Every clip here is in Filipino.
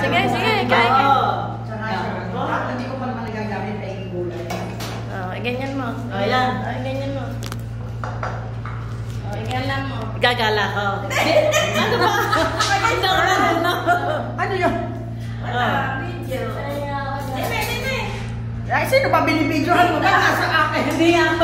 Sige, sige, kain ka. Ah, hindi ko pa naman nagagamit ay gulay. Oh, ganyan mo. Oh, yan. Oh, ganyan mo. Oh, igalan mo. Gagala ko. ano ba? Ano ba? Ano? Ano yun? Ah. Video. Ay, sino ba binibidyohan mo ba? Nasa akin. Hindi nga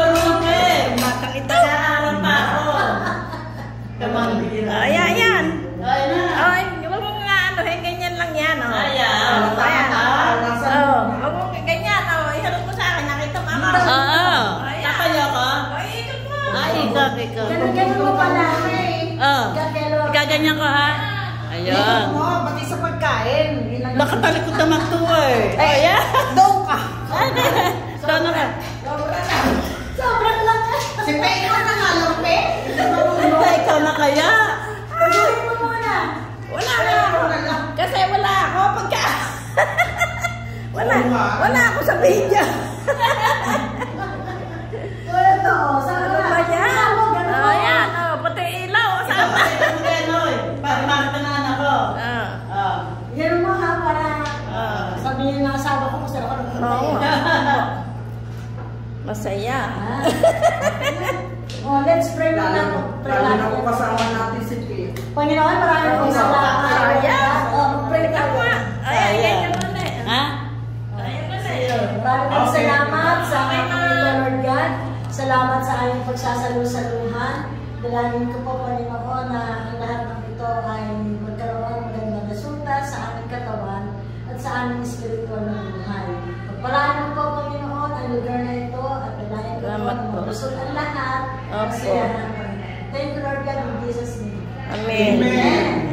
Ganun-ganun mo pala. Oh. Gagalo. Gaganyan ko ha? Ayun. mo, pati sa pagkain. Nakatalikod naman to eh. Eh, yeah. Doon ka. Sana ka. Sobrang laki. Si Pe, ikaw na nga lang, Pe. Hindi, ikaw na kaya. Pagawin mo muna. Wala na. Kasi wala ako pagka... wala. Oo. Wala ako sa video. Ah. sabihin ng asawa ko saan ako Oo. Masaya. Oh, let's pray muna. Lalo, Pray lalo na natin. kung kasama natin si Pe. Panginoon, maraming pong Oo. salamat. Ayan. Oh, pray tayo. nga. Ayan, ganyan mo na. eh. Ha? Ayan na. eh. Maraming pong Okay. salamat sa Okay. Lord God. Salamat sa aming pagsasalusaluhan. Dalangin ko po, Panginoon, na ang lahat ng ito ay at sa aming spiritual na buhay. Pagpalaan mo po, Panginoon, ang lugar na ito at dalangin ko po Salamat na po. mabusog ang lahat. Opo. Thank you, Lord God, in Jesus' name. Amen. Amen.